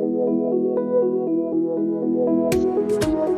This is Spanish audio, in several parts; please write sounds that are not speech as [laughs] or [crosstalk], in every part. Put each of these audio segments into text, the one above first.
Thank you.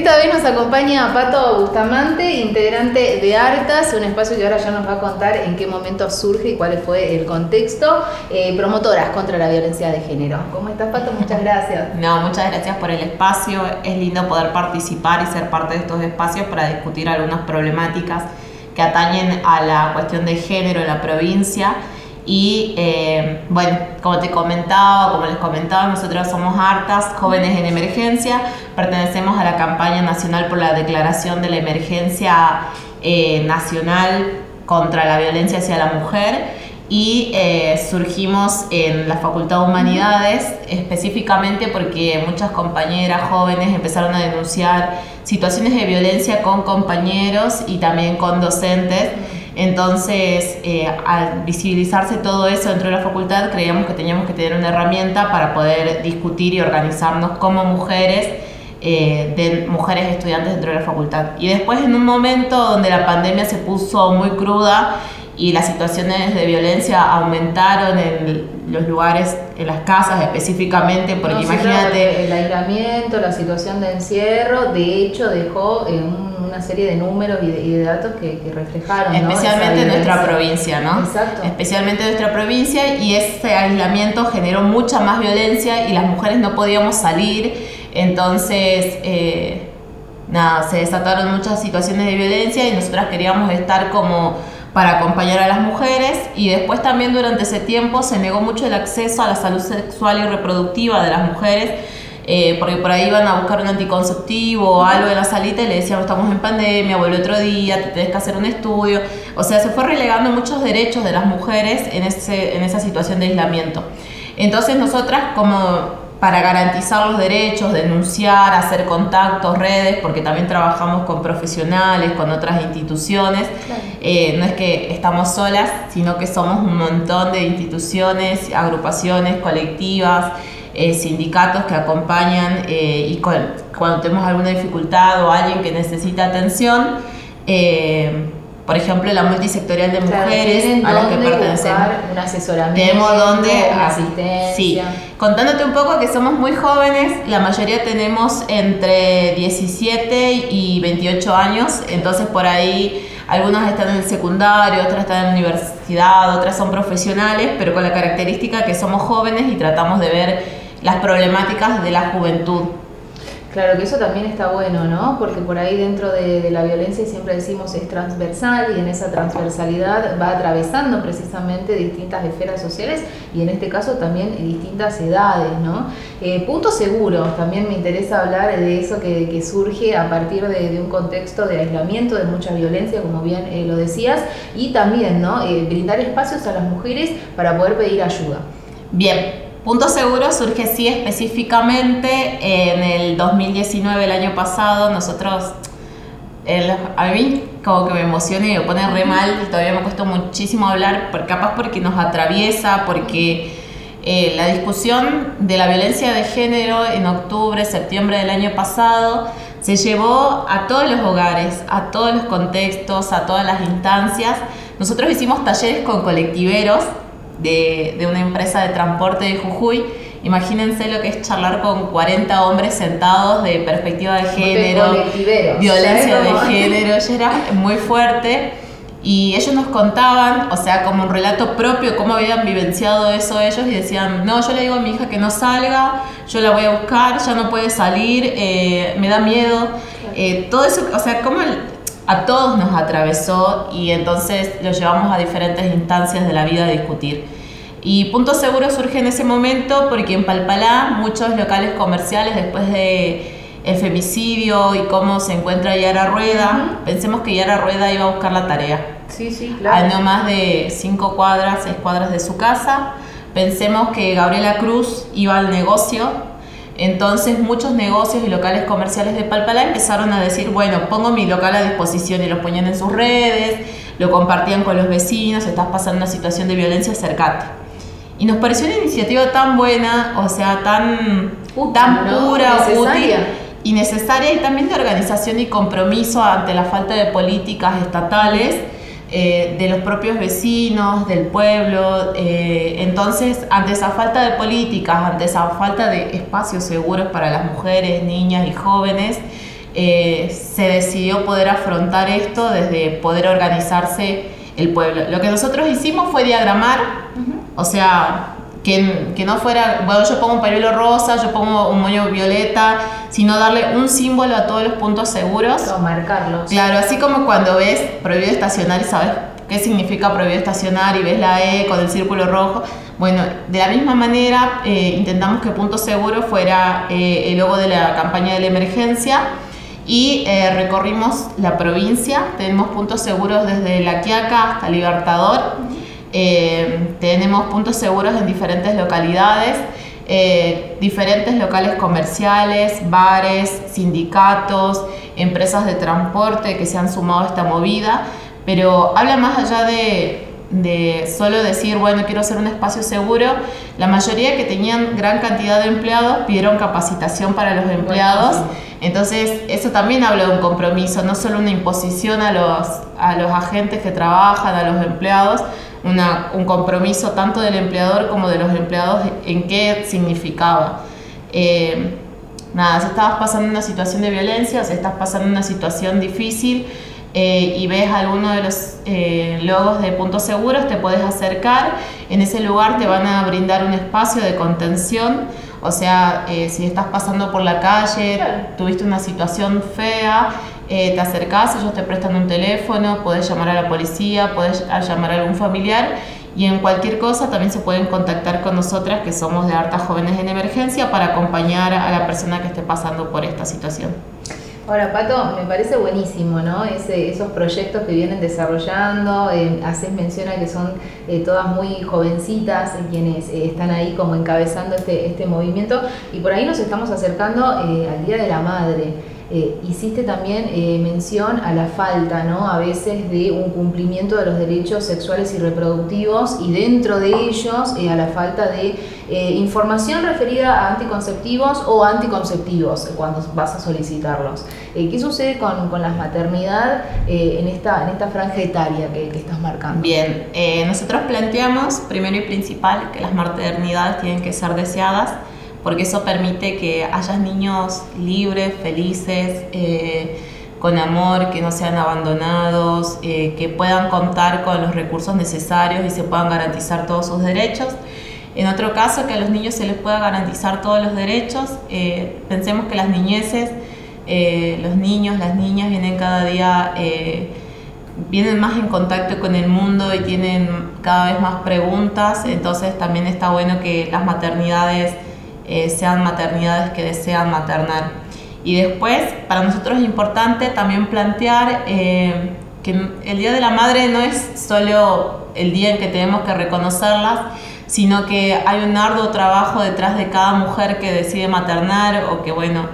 Esta vez nos acompaña Pato Bustamante, integrante de Artas, un espacio que ahora ya nos va a contar en qué momento surge y cuál fue el contexto. Eh, promotoras contra la violencia de género. ¿Cómo estás, Pato? Muchas gracias. No, muchas gracias por el espacio. Es lindo poder participar y ser parte de estos espacios para discutir algunas problemáticas que atañen a la cuestión de género en la provincia. Y eh, bueno, como te comentaba, como les comentaba, nosotros somos hartas, jóvenes en emergencia, pertenecemos a la campaña nacional por la declaración de la emergencia eh, nacional contra la violencia hacia la mujer. Y eh, surgimos en la Facultad de Humanidades específicamente porque muchas compañeras jóvenes empezaron a denunciar situaciones de violencia con compañeros y también con docentes entonces, eh, al visibilizarse todo eso dentro de la facultad, creíamos que teníamos que tener una herramienta para poder discutir y organizarnos como mujeres, eh, de mujeres estudiantes dentro de la facultad. Y después, en un momento donde la pandemia se puso muy cruda y las situaciones de violencia aumentaron en los lugares, en las casas específicamente, porque imagínate... el aislamiento, la situación de encierro, de hecho dejó un una serie de números y de, datos que, reflejaron. Especialmente en nuestra provincia, ¿no? Exacto. Especialmente en nuestra provincia y ese aislamiento generó mucha más violencia y las mujeres no podíamos salir, entonces... Eh, nada, se desataron muchas situaciones de violencia y nosotras queríamos estar como para acompañar a las mujeres y después también durante ese tiempo se negó mucho el acceso a la salud sexual y reproductiva de las mujeres eh, porque por ahí iban a buscar un anticonceptivo o algo de la salita y le decíamos estamos en pandemia, vuelve otro día, te tienes que hacer un estudio. O sea, se fue relegando muchos derechos de las mujeres en, ese, en esa situación de aislamiento. Entonces nosotras como para garantizar los derechos, denunciar, hacer contactos, redes, porque también trabajamos con profesionales, con otras instituciones. Eh, no es que estamos solas, sino que somos un montón de instituciones, agrupaciones, colectivas, eh, sindicatos que acompañan eh, y cuando tenemos alguna dificultad o alguien que necesita atención, por ejemplo, la multisectorial de mujeres a las que pertenecemos. Un asesoramiento, tenemos donde asistencia. Sí, contándote un poco que somos muy jóvenes, la mayoría tenemos entre 17 y 28 años, entonces por ahí algunas están en el secundario, otras están en la universidad, otras son profesionales, pero con la característica que somos jóvenes y tratamos de ver las problemáticas de la juventud. Claro que eso también está bueno, ¿no? Porque por ahí dentro de, la violencia siempre decimos es transversal y en esa transversalidad va atravesando precisamente distintas esferas sociales y en este caso también distintas edades, ¿no? Eh, punto seguro, también me interesa hablar de eso que, surge a partir de, un contexto de aislamiento, de mucha violencia, como bien eh, lo decías, y también, ¿no? Eh, brindar espacios a las mujeres para poder pedir ayuda. Bien, Punto Seguro surge así específicamente en el 2019, el año pasado. Nosotros, el, a mí como que me emociona y me pone re mal y todavía me cuesta muchísimo hablar, por, capaz porque nos atraviesa, porque eh, la discusión de la violencia de género en octubre, septiembre del año pasado se llevó a todos los hogares, a todos los contextos, a todas las instancias. Nosotros hicimos talleres con colectiveros de, una empresa de transporte de Jujuy. Imagínense lo que es charlar con 40 hombres sentados de perspectiva de género, violencia de género, ya era muy fuerte. Y ellos nos contaban, o sea, como un relato propio, cómo habían vivenciado eso ellos y decían, no, yo le digo a mi hija que no salga, yo la voy a buscar, ya no puede salir, eh, me da miedo. Eh, todo eso, o sea, cómo a todos nos atravesó y entonces lo llevamos a diferentes instancias de la vida a discutir. Y Punto Seguro surge en ese momento porque en Palpalá muchos locales comerciales después de el femicidio y cómo se encuentra Yara Rueda, pensemos que Yara Rueda iba a buscar la tarea. Sí, sí, claro. A no más de cinco cuadras, seis cuadras de su casa. Pensemos que Gabriela Cruz iba al negocio entonces muchos negocios y locales comerciales de Palpalá empezaron a decir, bueno, pongo mi local a disposición y lo ponían en sus redes, lo compartían con los vecinos, estás pasando una situación de violencia, acercate. Y nos pareció una iniciativa tan buena, o sea, tan, tan pura, útil, y necesaria y también de organización y compromiso ante la falta de políticas estatales eh, de los propios vecinos, del pueblo. Eh, entonces, ante esa falta de políticas, ante esa falta de espacios seguros para las mujeres, niñas y jóvenes, eh, se decidió poder afrontar esto desde poder organizarse el pueblo. Lo que nosotros hicimos fue diagramar, o sea, que, que, no fuera, bueno, yo pongo un pañuelo rosa, yo pongo un moño violeta, sino darle un símbolo a todos los puntos seguros. O marcarlos. Claro, así como cuando ves prohibido estacionar y sabes qué significa prohibido estacionar y ves la E con el círculo rojo. Bueno, de la misma manera eh, intentamos que Punto Seguro fuera eh, el logo de la campaña de la emergencia y eh, recorrimos la provincia, tenemos puntos seguros desde La Quiaca hasta Libertador. Eh, tenemos puntos seguros en diferentes localidades, eh, diferentes locales comerciales, bares, sindicatos, empresas de transporte que se han sumado a esta movida, pero habla más allá de, de solo decir, bueno, quiero ser un espacio seguro, la mayoría que tenían gran cantidad de empleados pidieron capacitación para los empleados. Entonces, eso también habla de un compromiso, no solo una imposición a los, a los agentes que trabajan, a los empleados, una, un compromiso tanto del empleador como de los empleados en qué significaba. Eh, nada, si estabas pasando una situación de violencia, si estás pasando una situación difícil eh, y ves alguno de los eh, logos de puntos seguros, te puedes acercar. En ese lugar te van a brindar un espacio de contención. O sea, si estás pasando por la calle, tuviste una situación fea, eh, te acercás, ellos te prestan un teléfono, puedes llamar a la policía, puedes llamar a algún familiar y en cualquier cosa también se pueden contactar con nosotras que somos de Hartas Jóvenes en Emergencia para acompañar a la persona que esté pasando por esta situación. Ahora, Pato, me parece buenísimo, ¿no? esos proyectos que vienen desarrollando, eh, haces mención a que son eh, todas muy jovencitas eh, quienes eh, están ahí como encabezando este, este movimiento y por ahí nos estamos acercando al Día de la Madre. Eh, hiciste también eh, mención a la falta, ¿no? A veces de un cumplimiento de los derechos sexuales y reproductivos y dentro de ellos eh, a la falta de información referida a anticonceptivos o anticonceptivos cuando vas a solicitarlos. ¿Qué sucede con, con la maternidad en, esta, en esta franja etaria que, que estás marcando? Bien, nosotros planteamos primero y principal que las maternidades tienen que ser deseadas porque eso permite que haya niños libres, felices, eh, con amor, que no sean abandonados, eh, que puedan contar con los recursos necesarios y se puedan garantizar todos sus derechos. En otro caso, que a los niños se les pueda garantizar todos los derechos. Eh, pensemos que las niñeces, los niños, las niñas vienen cada día, vienen más en contacto con el mundo y tienen cada vez más preguntas, entonces también está bueno que las maternidades eh, sean maternidades que desean maternar. Y después, para nosotros es importante también plantear eh, que el Día de la Madre no es solo el día en que tenemos que reconocerlas, sino que hay un arduo trabajo detrás de cada mujer que decide maternar o que, bueno,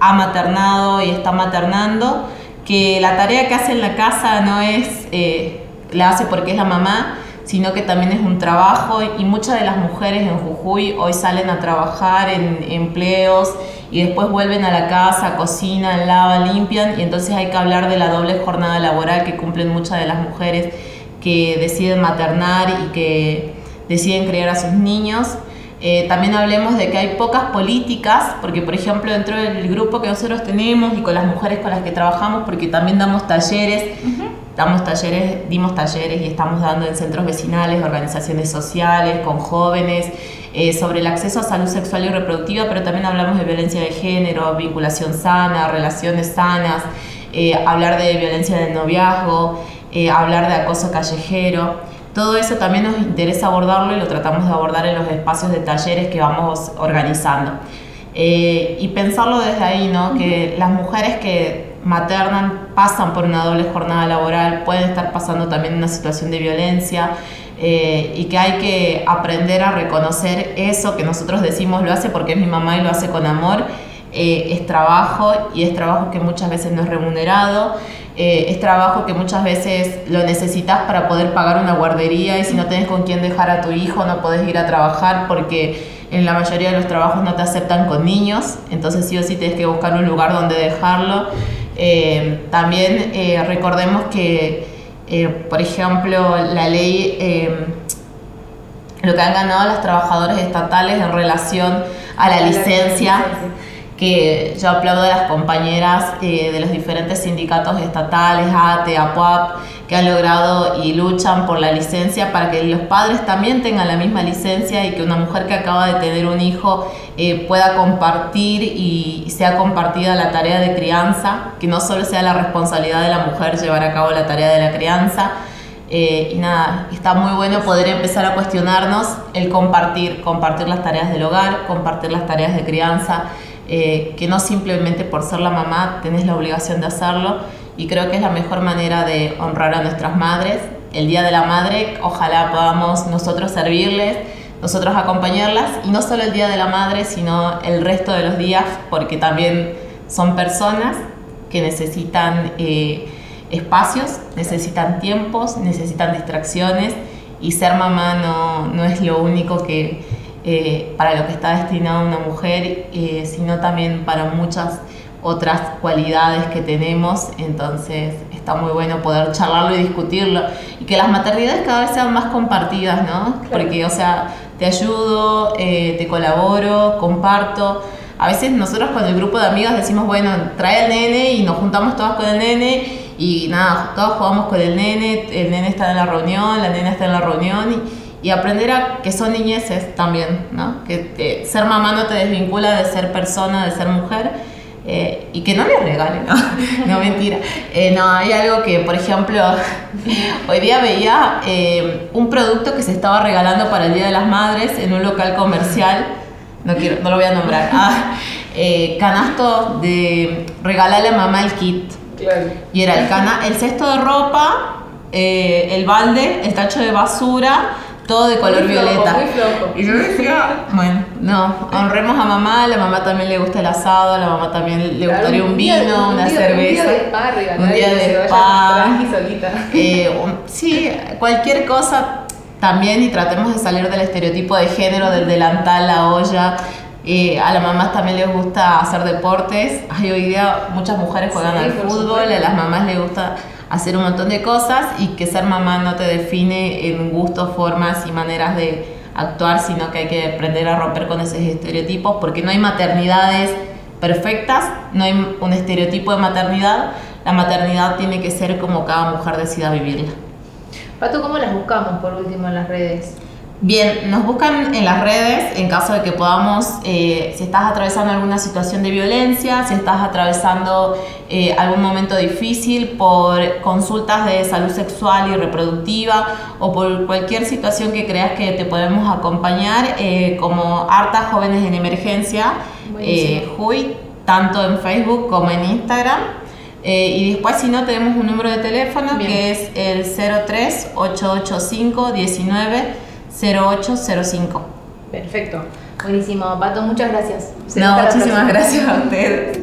ha maternado y está maternando, que la tarea que hace en la casa no es, eh, la hace porque es la mamá, sino que también es un trabajo y muchas de las mujeres en Jujuy hoy salen a trabajar en empleos y después vuelven a la casa, cocinan, lavan, limpian y entonces hay que hablar de la doble jornada laboral que cumplen muchas de las mujeres que deciden maternar y que deciden criar a sus niños. Eh, también hablemos de que hay pocas políticas, porque por ejemplo dentro del grupo que nosotros tenemos y con las mujeres con las que trabajamos, porque también damos talleres, damos talleres, dimos talleres y estamos dando en centros vecinales, organizaciones sociales, con jóvenes, eh, sobre el acceso a salud sexual y reproductiva, pero también hablamos de violencia de género, vinculación sana, relaciones sanas, eh, hablar de violencia del noviazgo, eh, hablar de acoso callejero. Todo eso también nos interesa abordarlo y lo tratamos de abordar en los espacios de talleres que vamos organizando. y pensarlo desde ahí, ¿no? Que las mujeres que maternan pasan por una doble jornada laboral, pueden estar pasando también una situación de violencia eh, y que hay que aprender a reconocer eso que nosotros decimos lo hace porque es mi mamá y lo hace con amor. Eh, es trabajo y es trabajo que muchas veces no es remunerado, eh, es trabajo que muchas veces lo necesitas para poder pagar una guardería y si no tienes con quién dejar a tu hijo no podés ir a trabajar porque en la mayoría de los trabajos no te aceptan con niños, entonces sí o sí tienes que buscar un lugar donde dejarlo. Eh, también eh, recordemos que, eh, por ejemplo, la ley, lo que han ganado los trabajadores estatales en relación a la licencia que yo aplaudo a las compañeras de los diferentes sindicatos estatales, ATE, APUAP, que han logrado y luchan por la licencia para que los padres también tengan la misma licencia y que una mujer que acaba de tener un hijo eh, pueda compartir y sea compartida la tarea de crianza, que no solo sea la responsabilidad de la mujer llevar a cabo la tarea de la crianza. Eh, y nada, está muy bueno poder empezar a cuestionarnos el compartir, compartir las tareas del hogar, compartir las tareas de crianza. Eh, que no simplemente por ser la mamá tenés la obligación de hacerlo y creo que es la mejor manera de honrar a nuestras madres. El Día de la Madre, ojalá podamos nosotros servirles, nosotros acompañarlas y no solo el Día de la Madre, sino el resto de los días, porque también son personas que necesitan eh, espacios, necesitan tiempos, necesitan distracciones y ser mamá no, no es lo único que, eh, para lo que está destinada una mujer, eh, sino también para muchas otras cualidades que tenemos. Entonces está muy bueno poder charlarlo y discutirlo y que las maternidades cada vez sean más compartidas, ¿no? Porque, o sea, te ayudo, eh, te colaboro, comparto. A veces nosotros con el grupo de amigas decimos, bueno, trae al nene y nos juntamos todas con el nene y nada, todos jugamos con el nene, el nene está en la reunión, la nena está en la reunión y y aprender a que son niñeces también, ¿no? Que eh, ser mamá no te desvincula de ser persona, de ser mujer. Eh, y que no le regalen, no, [laughs] no mentira. Eh, no, hay algo que, por ejemplo, [laughs] hoy día veía un producto que se estaba regalando para el Día de las Madres en un local comercial, no, quiero, no lo voy a nombrar, [laughs] ah, canasto de regalarle a mamá el kit. Claro. Y era el, cana, el cesto de ropa, el balde, el tacho de basura, todo de color violeta. Y yo decía, [laughs] bueno, no, honremos a mamá, a la mamá también le gusta el asado, a la mamá también le gustaría un vino, una cerveza. Un día de spa. Un día de spa. [laughs] Eh, sí, cualquier cosa también y tratemos de salir del estereotipo de género, del delantal, la olla. Eh, a las mamás también les gusta hacer deportes. Hay hoy día muchas mujeres juegan al fútbol, a las mamás les gusta hacer un montón de cosas y que ser mamá no te define en gustos, formas y maneras de actuar, sino que hay que aprender a romper con esos estereotipos porque no hay maternidades perfectas, no hay un estereotipo de maternidad, la maternidad tiene que ser como cada mujer decida vivirla. Pato, ¿cómo las buscamos por último en las redes? Bien, nos buscan en las redes en caso de que podamos, eh, si estás atravesando alguna situación de violencia, si estás atravesando eh, algún momento difícil por consultas de salud sexual y reproductiva o por cualquier situación que creas que te podemos acompañar, eh, como Harta Jóvenes en Emergencia, JUI, tanto en Facebook como en Instagram. y después, si no, tenemos un número de teléfono que es el 03 885 19 0805. Perfecto. Buenísimo. Pato, muchas gracias. no, muchísimas gracias a ustedes.